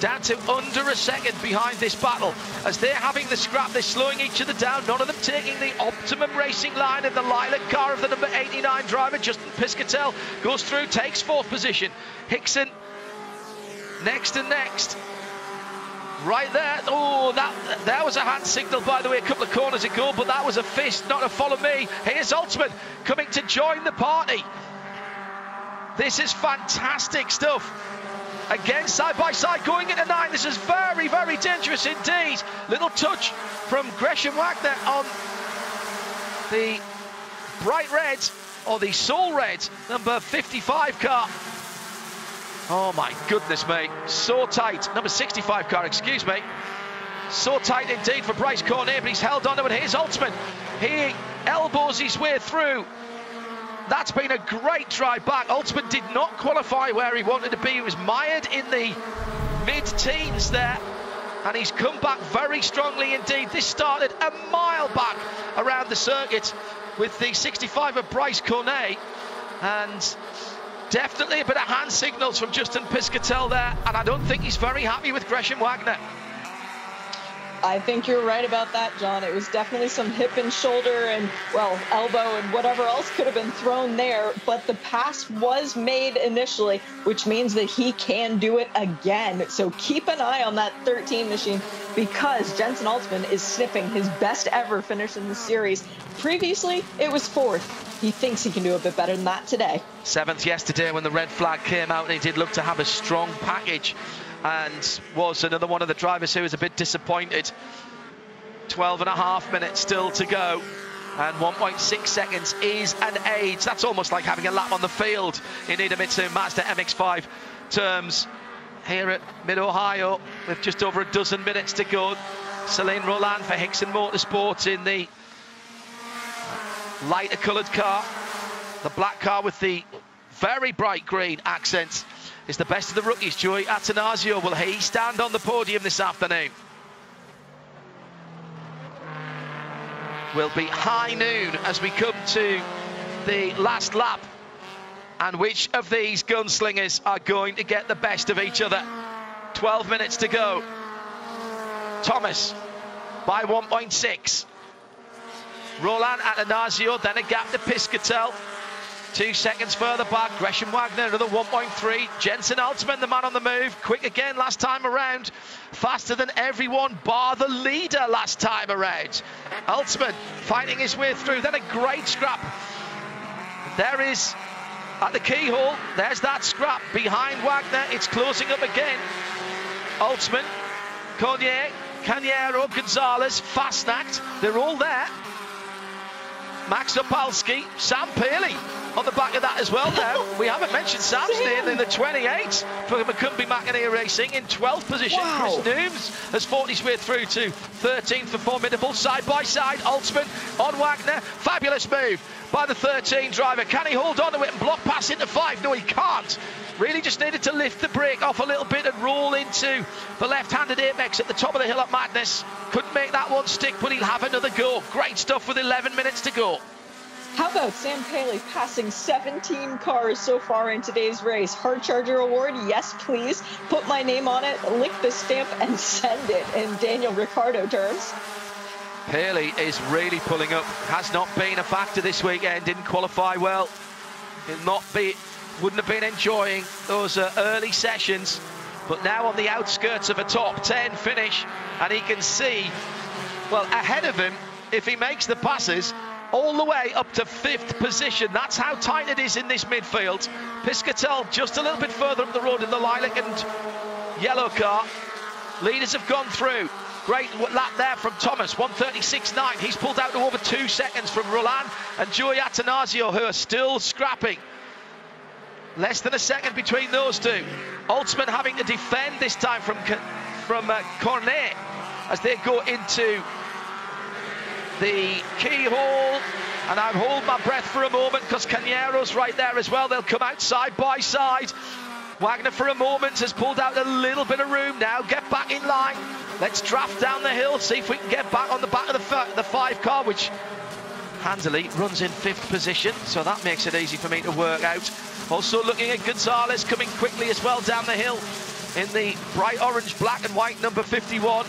down to under a second behind this battle. As they're having the scrap, they're slowing each other down, none of them taking the optimum racing line in the lilac car of the number 89 driver, Justin Piscitell, goes through, takes fourth position. Hixon next and next. Right there. Oh, that there was a hand signal, by the way, a couple of corners ago, but that was a fist, not a follow me. Here's Altzman coming to join the party. This is fantastic stuff. Again, side by side, going into nine. This is very, very dangerous indeed. Little touch from Gresham Wagner on the bright red, or the soul red, number 55 car. Oh my goodness me, so tight. Number 65 car, excuse me. So tight indeed for Bryce Cornet, but he's held on to it. Here's Altzman. He elbows his way through that's been a great drive back. Altzman did not qualify where he wanted to be. He was mired in the mid-teens there. And he's come back very strongly indeed. This started a mile back around the circuit with the 65 of Bryce Cornet. And definitely a bit of hand signals from Justin Piscitell there. And I don't think he's very happy with Gresham Wagner. I think you're right about that, John. It was definitely some hip and shoulder and, well, elbow and whatever else could have been thrown there. But the pass was made initially, which means that he can do it again. So keep an eye on that 13 machine because Jensen Altzman is sniffing his best ever finish in the series. Previously, it was fourth. He thinks he can do a bit better than that today. Seventh yesterday when the red flag came out and he did look to have a strong package and was another one of the drivers who was a bit disappointed. 12 and a half minutes still to go. And 1.6 seconds is an age. That's almost like having a lap on the field in Idemitsu Mazda MX-5 terms here at Mid-Ohio with just over a dozen minutes to go. Selin Rollan for Hixon Motorsports in the lighter coloured car. The black car with the very bright green accents is the best of the rookies. Joey Atanasio. will he stand on the podium this afternoon? Will be high noon as we come to the last lap. And which of these gunslingers are going to get the best of each other? 12 minutes to go. Thomas by 1.6. Rollan Atanasio, then a gap to Piscitell. Two seconds further back, Gresham Wagner, another 1.3. Jensen Altzman, the man on the move. Quick again last time around. Faster than everyone, bar the leader last time around. Altzman fighting his way through. Then a great scrap. There is, at the keyhole, there's that scrap. Behind Wagner, it's closing up again. Altzman, Cornet, Carneiro, Gonzalez, Fastnacht, they're all there. Max Opalski, Sam Paley on the back of that as well now. we haven't mentioned Sam's name in the 28 for McCumbee McAleer Racing in 12th position. Wow. Chris Nooms has fought his way through to 13th for Formidable. Side by side, Altzman on Wagner. Fabulous move by the 13 driver. Can he hold on to it and block pass into five? No, he can't. Really just needed to lift the brake off a little bit and roll into the left-handed Apex at the top of the hill at Madness. Couldn't make that one stick, but he'll have another go. Great stuff with 11 minutes to go. How about Sam Paley passing 17 cars so far in today's race? Hard Charger Award, yes, please. Put my name on it, lick the stamp, and send it in Daniel Ricciardo terms. Paley is really pulling up. Has not been a factor this weekend. Didn't qualify well. He'll not be, wouldn't have been enjoying those uh, early sessions. But now on the outskirts of a top 10 finish, and he can see, well, ahead of him, if he makes the passes, all the way up to fifth position. That's how tight it is in this midfield. Piscitell just a little bit further up the road in the lilac and yellow car. Leaders have gone through. Great lap there from Thomas, 136.9. He's pulled out to over two seconds from Rollan and Joey Atanasio, who are still scrapping. Less than a second between those two. Altzman having to defend this time from, from uh, Cornet as they go into the keyhole. And I've hold my breath for a moment because Carneiro's right there as well. They'll come out side by side. Wagner for a moment has pulled out a little bit of room now. Get back in line. Let's draft down the hill, see if we can get back on the back of the, the five car, which handily runs in fifth position. So that makes it easy for me to work out. Also looking at Gonzalez coming quickly as well down the hill in the bright orange, black and white number 51.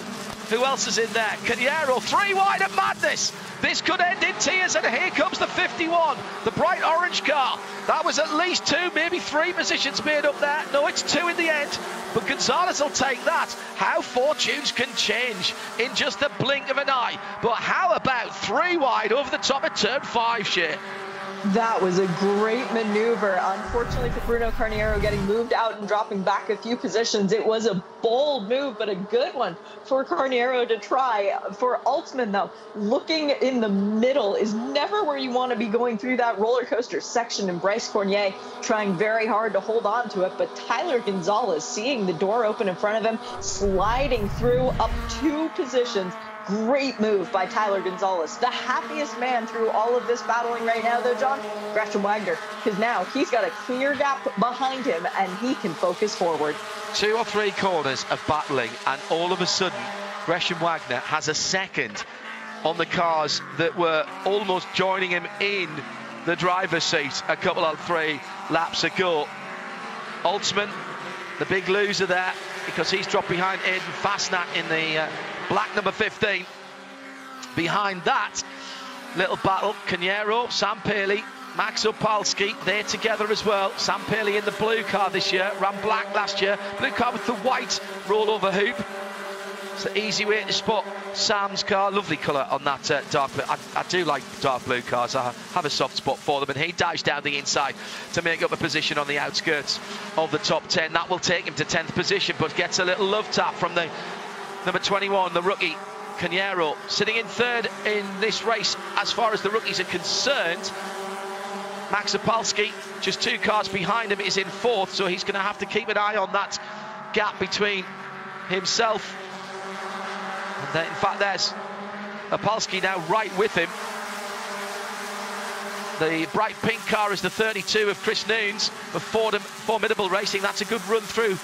Who else is in there? Carneiro, three wide of Madness. This could end in tears, and here comes the 51, the bright orange car. That was at least two, maybe three positions made up there. No, it's two in the end, but Gonzalez will take that. How fortunes can change in just a blink of an eye. But how about three wide over the top of turn five, shit? That was a great maneuver. Unfortunately for Bruno Carneiro getting moved out and dropping back a few positions. It was a bold move, but a good one for Carneiro to try. For Altzman, though, looking in the middle is never where you want to be going through that roller coaster section. And Bryce Cornet trying very hard to hold on to it. But Tyler Gonzalez seeing the door open in front of him, sliding through up two positions Great move by Tyler Gonzalez. The happiest man through all of this battling right now, though, John, Gresham Wagner, because now he's got a clear gap behind him and he can focus forward. Two or three corners of battling, and all of a sudden, Gresham Wagner has a second on the cars that were almost joining him in the driver's seat a couple of three laps ago. Altzman, the big loser there, because he's dropped behind Aiden Fastnacht in the uh, black number 15. Behind that, little battle, Carneiro, Sam Paley, Max Opalski, they're together as well. Sam Paley in the blue car this year, ran black last year. Blue car with the white rollover hoop. It's the easy way to spot Sam's car. Lovely colour on that uh, dark blue. I, I, do like dark blue cars. I have a soft spot for them. And he dives down the inside to make up a position on the outskirts of the top 10. That will take him to 10th position, but gets a little love tap from the number 21, the rookie, Carneiro, sitting in third in this race as far as the rookies are concerned. Max Opalski, just two cars behind him, is in fourth, so he's going to have to keep an eye on that gap between himself. And then, in fact, there's Opalski now right with him. The bright pink car is the 32 of Chris Noons of Fordham Formidable Racing. That's a good run through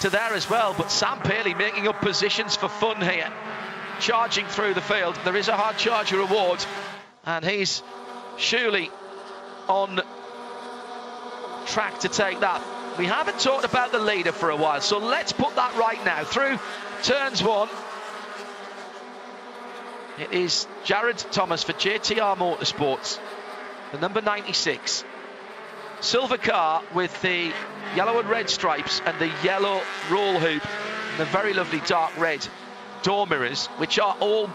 to there as well. But Sam Paley making up positions for fun here. Charging through the field. There is a hard charger award. And he's surely on track to take that. We haven't talked about the leader for a while, so let's put that right now. Through turns one, it is Jared Thomas for JTR Motorsports, the number 96. Silver car with the yellow and red stripes and the yellow roll hoop and the very lovely dark red door mirrors, which are all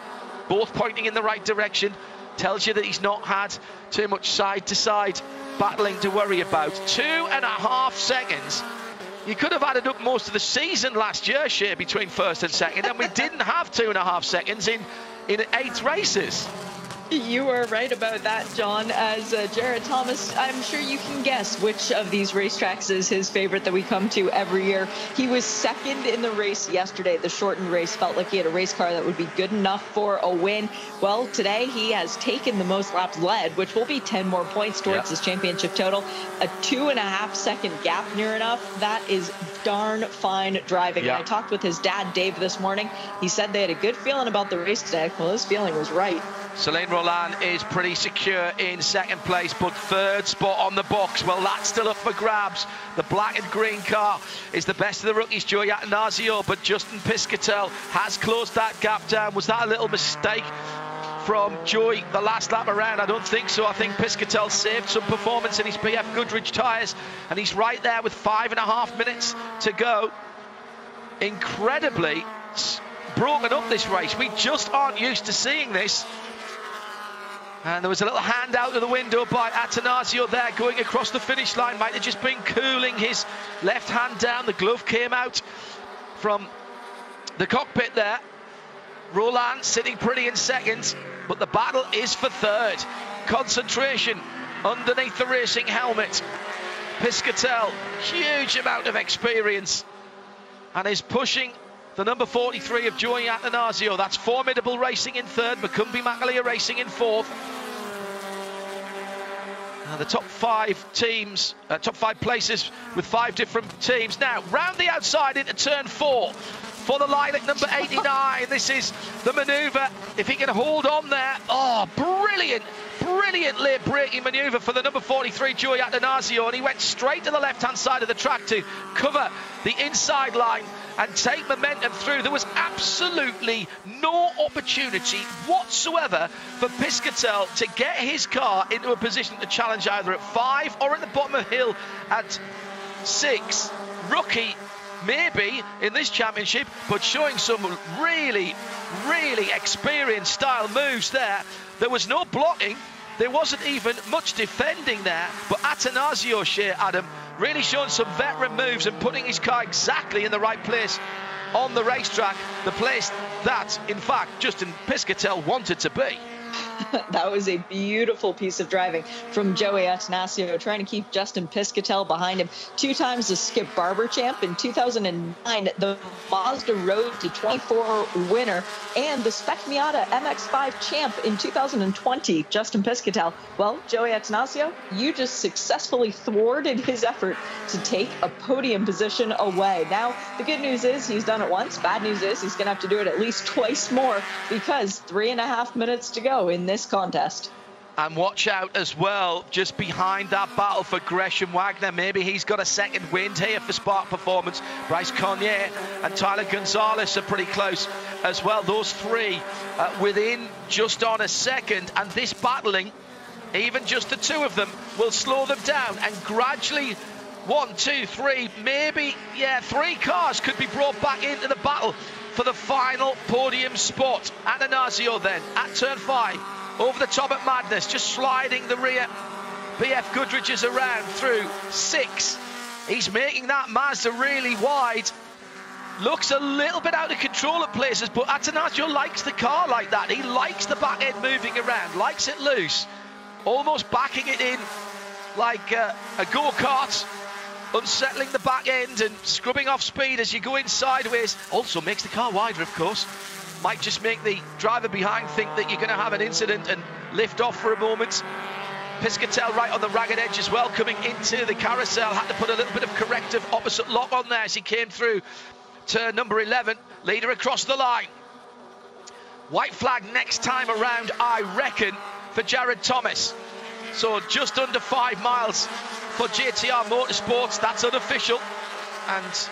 both pointing in the right direction. Tells you that he's not had too much side to side battling to worry about. Two and a half seconds. You could have added up most of the season last year, Shea, between first and second, and we didn't have two and a half seconds in, in eight races. You are right about that, John. As uh, Jared Thomas, I'm sure you can guess which of these racetracks is his favorite that we come to every year. He was second in the race yesterday. The shortened race felt like he had a race car that would be good enough for a win. Well, today he has taken the most laps led, which will be 10 more points towards yep. his championship total. A two and a half second gap near enough. That is darn fine driving. Yep. I talked with his dad, Dave, this morning. He said they had a good feeling about the race today. Well, his feeling was right. Selin Rollan is pretty secure in second place, but third spot on the box, well, that's still up for grabs. The black and green car is the best of the rookies, Joey Atanasio, but Justin Piscitell has closed that gap down. Was that a little mistake? from Joy the last lap around? I don't think so. I think Piscitell saved some performance in his BF Goodrich tyres, and he's right there with five and a half minutes to go. Incredibly broken up this race. We just aren't used to seeing this. And there was a little hand out of the window by Atanasio there going across the finish line. Might have just been cooling his left hand down. The glove came out from the cockpit there. Rollan sitting pretty in second, but the battle is for third. Concentration underneath the racing helmet. Piscitell, huge amount of experience, and is pushing the number 43 of Joey Atanasio. That's Formidable Racing in third, McCumbee McAleer Racing in fourth. Now the top five teams, uh, top five places with five different teams. Now, round the outside into turn four for the Lilac number 89. this is the manoeuvre. If he can hold on there, oh, brilliant brilliant late braking manoeuvre for the number 43 Joey Atanasio and he went straight to the left hand side of the track to cover the inside line and take momentum through. There was absolutely no opportunity whatsoever for Piscitell to get his car into a position to challenge either at five or at the bottom of hill at six. Rookie maybe in this championship, but showing some really, really experienced style moves there. There was no blocking. There wasn't even much defending there, but Atanasio Shea Adam really showing some veteran moves and putting his car exactly in the right place on the racetrack, the place that, in fact, Justin Piscitell wanted to be. that was a beautiful piece of driving from Joey Atanasio, trying to keep Justin Piscitell behind him. Two times the Skip Barber champ in 2009, the Mazda Road to 24 winner, and the Spec Miata MX5 champ in 2020, Justin Piscitell. Well, Joey Atanasio, you just successfully thwarted his effort to take a podium position away. Now, the good news is he's done it once. Bad news is he's going to have to do it at least twice more because three and a half minutes to go in this contest. And watch out as well, just behind that battle for Gresham Wagner. Maybe he's got a second wind here for Spark Performance. Bryce Cornet and Tyler Gonzalez are pretty close as well. Those three uh, within just on a second. And this battling, even just the two of them, will slow them down and gradually one, two, three, maybe, yeah, three cars could be brought back into the battle for the final podium spot. Atanasio then at turn five over the top at Madness, just sliding the rear. BF Goodrich is around through six. He's making that Mazda really wide. Looks a little bit out of control at places, but Atanasio likes the car like that. He likes the back end moving around, likes it loose, almost backing it in like uh, a go-kart, unsettling the back end and scrubbing off speed as you go in sideways. Also makes the car wider, of course might just make the driver behind think that you're going to have an incident and lift off for a moment. Piscitell right on the ragged edge as well, coming into the carousel. Had to put a little bit of corrective opposite lock on there as he came through turn number 11. Leader across the line. White flag next time around, I reckon, for Jared Thomas. So just under five miles for JTR Motorsports. That's unofficial. And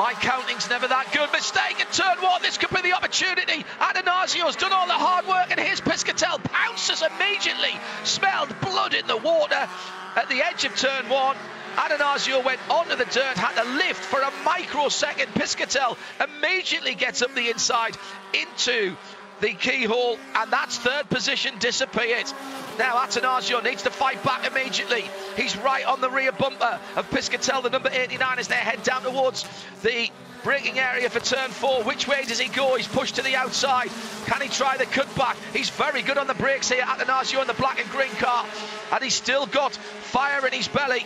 my counting's never that good. Mistake at turn one. This could be the opportunity. Atanasio's done all the hard work, and here's Piscitell pounces immediately. Smelled blood in the water at the edge of turn one. Atanasio went onto the dirt, had to lift for a microsecond. Piscitell immediately gets up the inside into the keyhole, and that's third position disappeared. Now Atanasio needs to fight back immediately. He's right on the rear bumper of Piscitell, the number 89, as they head down towards the braking area for turn four. Which way does he go? He's pushed to the outside. Can he try the cutback? He's very good on the brakes here, Atanasio in the black and green car. And he's still got fire in his belly.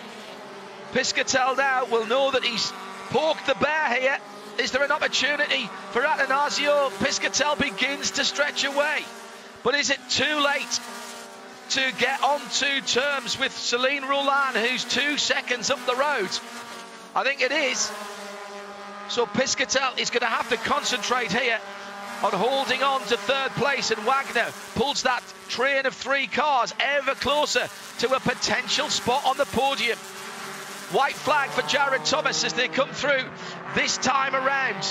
Piscitell now will know that he's poked the bear here is there an opportunity for Atanasio? Piscitell begins to stretch away. But is it too late to get onto terms with Selin Rollan, who's two seconds up the road? I think it is. So Piscitell is going to have to concentrate here on holding on to third place, and Wagner pulls that train of three cars ever closer to a potential spot on the podium. White flag for Jared Thomas as they come through this time around.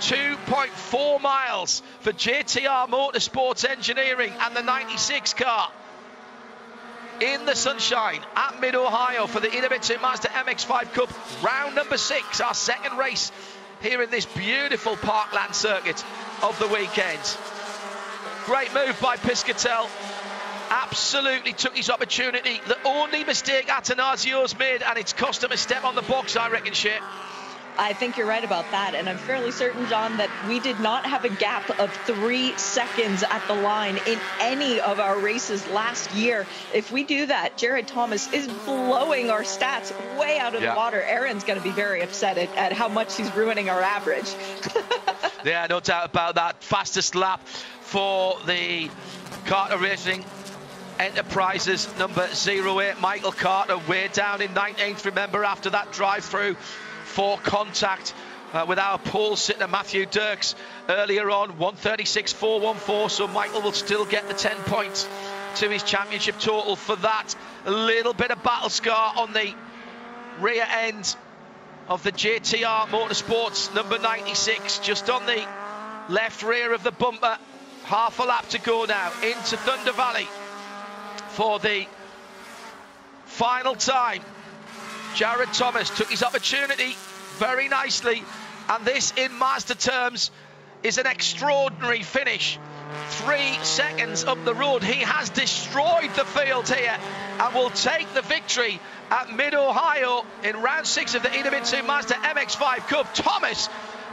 2.4 miles for JTR Motorsports Engineering and the 96 car in the sunshine at Mid Ohio for the Idemitsu Mazda MX5 Cup, round number six, our second race here in this beautiful parkland circuit of the weekend. Great move by Piscitell. Absolutely took his opportunity. The only mistake Atanasio's made, and it's cost him a step on the box, I reckon, shit. I think you're right about that. And I'm fairly certain, John, that we did not have a gap of three seconds at the line in any of our races last year. If we do that, Jared Thomas is blowing our stats way out of yeah. the water. Aaron's going to be very upset at, at how much he's ruining our average. yeah, no doubt about that. Fastest lap for the Carter Racing Enterprises number 08. Michael Carter way down in 19th. Remember, after that drive through for contact uh, with our pole sitter Matthew Dirks earlier on. 136.414 so Michael will still get the 10 points to his championship total for that. A little bit of battle scar on the rear end of the JTR Motorsports number 96 just on the left rear of the bumper. Half a lap to go now into Thunder Valley for the final time Jared Thomas took his opportunity very nicely, and this, in Mazda terms, is an extraordinary finish. Three seconds up the road, he has destroyed the field here and will take the victory at Mid Ohio in round six of the Idemitsu Mazda MX5 Cup. Thomas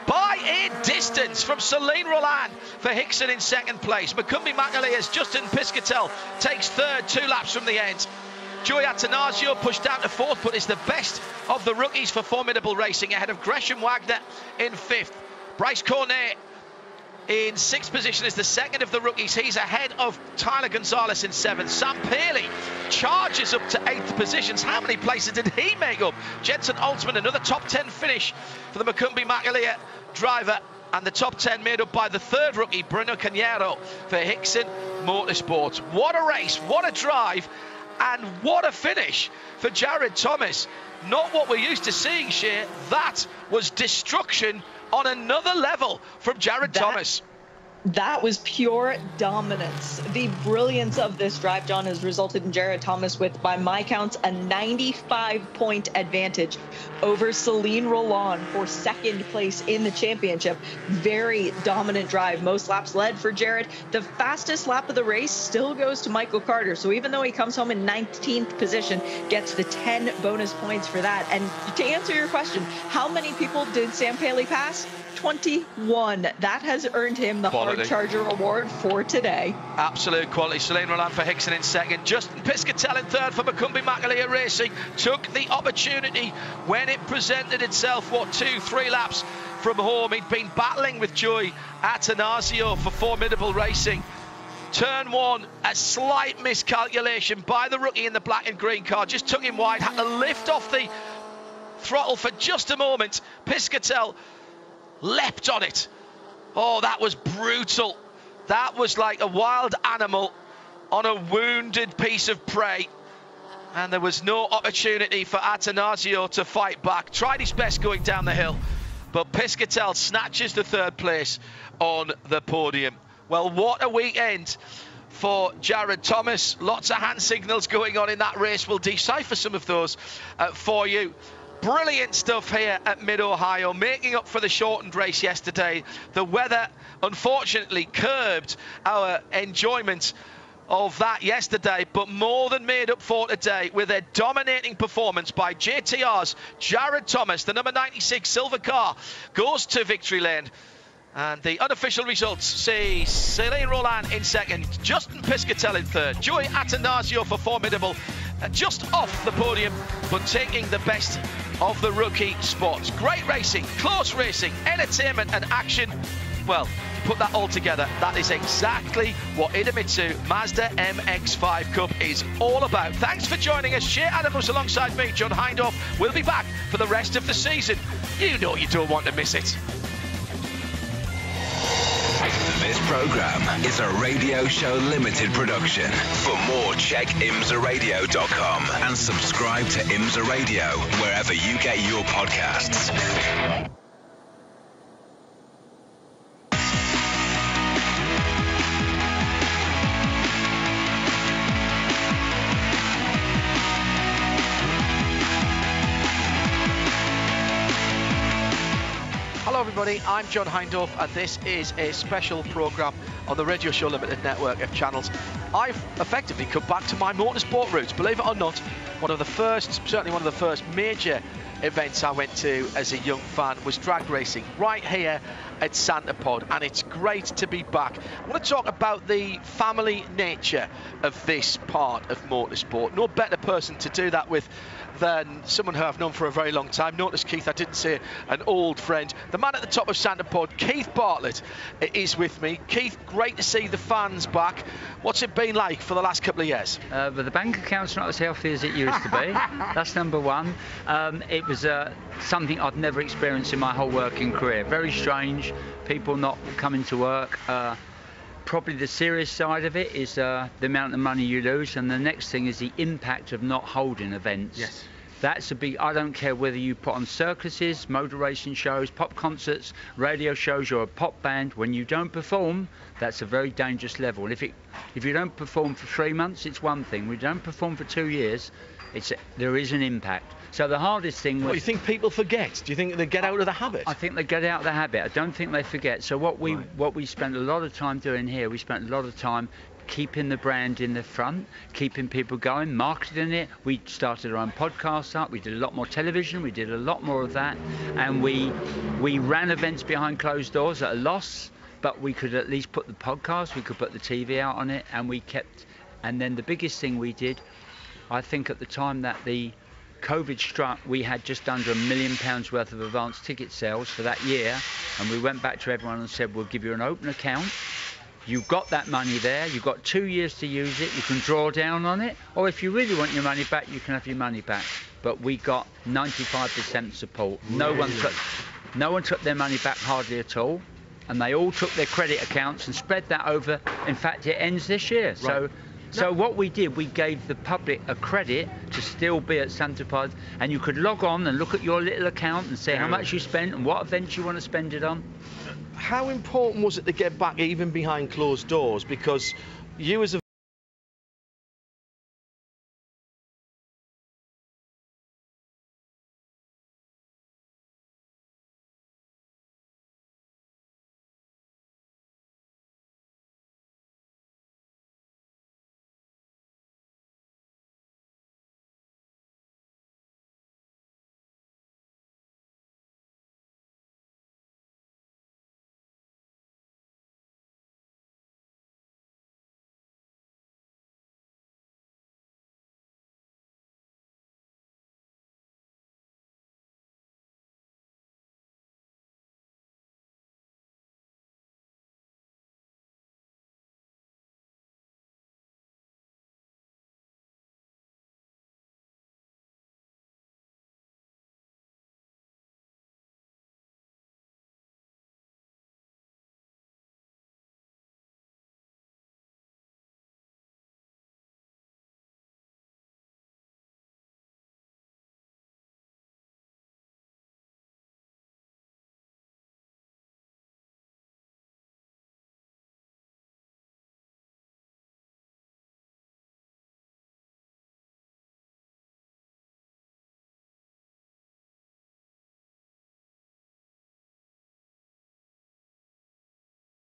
by a distance from Selin Rollan for Hixon in second place. McCumbee McAleer's Justin Piscitell takes third, two laps from the end. Joey Atanasio pushed down to fourth, but is the best of the rookies for formidable racing ahead of Gresham Wagner in fifth. Bryce Cornet in sixth position is the second of the rookies. He's ahead of Tyler Gonzalez in seventh. Sam Paley charges up to eighth positions. How many places did he make up? Jensen Altzman, another top 10 finish for the McCumbee McAleer driver. And the top 10 made up by the third rookie, Bruno Carneiro, for Hixon Motorsports. What a race, what a drive. And what a finish for Jared Thomas. Not what we're used to seeing, Shea. That was destruction on another level from Jared that, Thomas that was pure dominance. The brilliance of this drive, John, has resulted in Jared Thomas with, by my counts, a 95 point advantage over Selin Rollan for second place in the championship. Very dominant drive. Most laps led for Jared. The fastest lap of the race still goes to Michael Carter. So even though he comes home in 19th position, gets the 10 bonus points for that. And to answer your question, how many people did Sam Paley pass? 21. That has earned him the quality. Hard Charger Award for today. Absolute quality. Selin Rollan for Hixon in second. Justin Piscitell in third for McCumbee McAleer Racing. Took the opportunity when it presented itself, what, two, three laps from home. He'd been battling with Joy Atanasio for formidable racing. Turn one, a slight miscalculation by the rookie in the black and green car. Just took him wide, had to lift off the throttle for just a moment. Piscitell leapt on it. Oh, that was brutal. That was like a wild animal on a wounded piece of prey. And there was no opportunity for Atanasio to fight back. Tried his best going down the hill, but Piscitell snatches the third place on the podium. Well, what a weekend for Jared Thomas. Lots of hand signals going on in that race. We'll decipher some of those uh, for you. Brilliant stuff here at Mid Ohio, making up for the shortened race yesterday. The weather, unfortunately, curbed our enjoyment of that yesterday, but more than made up for today with a dominating performance by JTR's Jared Thomas. The number 96 silver car goes to victory lane. And the unofficial results see Selin Rollan in second, Justin Piscitell in third, Joey Atanasio for formidable, uh, just off the podium, but taking the best of the rookie spots. Great racing, close racing, entertainment and action. Well, put that all together, that is exactly what Idemitsu Mazda MX-5 Cup is all about. Thanks for joining us. Shea Adams alongside me, John Hindhaugh. We'll be back for the rest of the season. You know you don't want to miss it. Program is a radio show limited production. For more, check imsaradio.com and subscribe to Imsa Radio wherever you get your podcasts. Hello, everybody. I'm John Hindhaugh, and this is a special programme on the Radio Show Limited network of channels. I've effectively come back to my motorsport roots. Believe it or not, one of the first, certainly one of the first major events I went to as a young fan was drag racing right here at Santa Pod, and it's great to be back. I want to talk about the family nature of this part of motorsport. No better person to do that with than someone who I've known for a very long time. Notice, Keith, I didn't say an old friend. The man at the top of Santa Pod, Keith Bartlett, is with me. Keith, great to see the fans back. What's it been like for the last couple of years? Uh, but the bank account's not as healthy as it used to be. That's number one. Um, it was uh, something I've never experienced in my whole working career. Very strange. People not coming to work. Uh, probably the serious side of it is uh, the amount of money you lose, and the next thing is the impact of not holding events. Yes. That's a big. I don't care whether you put on circuses, motor racing shows, pop concerts, radio shows, you're a pop band. When you don't perform, that's a very dangerous level. And if it, if you don't perform for three months, it's one thing. We don't perform for two years, it's there is an impact. So the hardest thing was. What, you think people forget? Do you think they get out of the habit? I think they get out of the habit. I don't think they forget. So what we Right. what we spent a lot of time doing here, we spent a lot of time keeping the brand in the front, keeping people going, marketing it. We started our own podcast up. We did a lot more television. We did a lot more of that, and we we ran events behind closed doors at a loss, but we could at least put the podcast, we could put the TV out on it, and we kept. And then the biggest thing we did, I think at the time that the COVID struck, we had just under a million pounds worth of advance ticket sales for that year, and we went back to everyone and said, "We'll give you an open account. You've got that money there. You've got two years to use it. You can draw down on it, or if you really want your money back, you can have your money back." But we got 95% support. No one took, no one took their money back hardly at all, and they all took their credit accounts and spread that over. In fact, it ends this year. So. Right. So what we did, we gave the public a credit to still be at Santa Pod, and you could log on and look at your little account and say how much you spent and what events you want to spend it on. How important was it to get back even behind closed doors? Because you as a